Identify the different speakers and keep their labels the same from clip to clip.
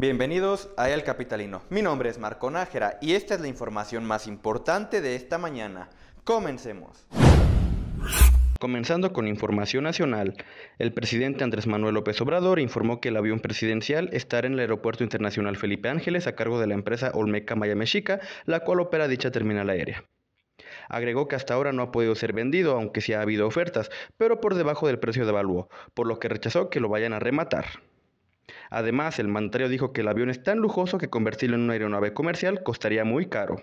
Speaker 1: Bienvenidos a El Capitalino. Mi nombre es Marco Nájera y esta es la información más importante de esta mañana. Comencemos. Comenzando con información nacional, el presidente Andrés Manuel López Obrador informó que el avión presidencial estará en el Aeropuerto Internacional Felipe Ángeles a cargo de la empresa Olmeca Mayamexica, la cual opera dicha terminal aérea. Agregó que hasta ahora no ha podido ser vendido, aunque sí ha habido ofertas, pero por debajo del precio de avalúo, por lo que rechazó que lo vayan a rematar. Además, el mandatario dijo que el avión es tan lujoso que convertirlo en una aeronave comercial costaría muy caro.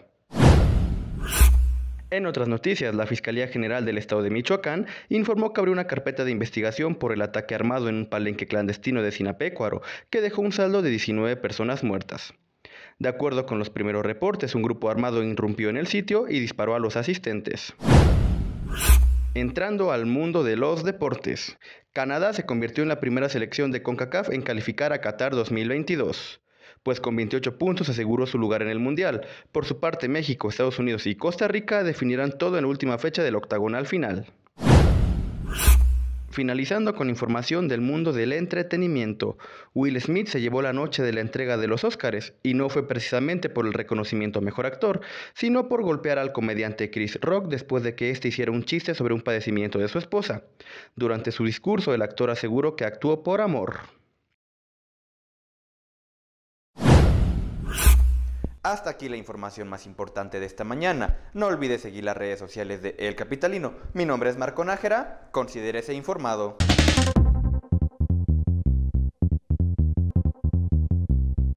Speaker 1: En otras noticias, la Fiscalía General del Estado de Michoacán informó que abrió una carpeta de investigación por el ataque armado en un palenque clandestino de Sinapecuaro, que dejó un saldo de 19 personas muertas. De acuerdo con los primeros reportes, un grupo armado irrumpió en el sitio y disparó a los asistentes. Entrando al mundo de los deportes, Canadá se convirtió en la primera selección de CONCACAF en calificar a Qatar 2022 pues con 28 puntos aseguró su lugar en el Mundial. Por su parte, México, Estados Unidos y Costa Rica definirán todo en la última fecha del octagonal final. Finalizando con información del mundo del entretenimiento, Will Smith se llevó la noche de la entrega de los Oscars y no fue precisamente por el reconocimiento a mejor actor, sino por golpear al comediante Chris Rock después de que éste hiciera un chiste sobre un padecimiento de su esposa. Durante su discurso, el actor aseguró que actuó por amor. Hasta aquí la información más importante de esta mañana. No olvides seguir las redes sociales de El Capitalino. Mi nombre es Marco Nájera. Considérese informado.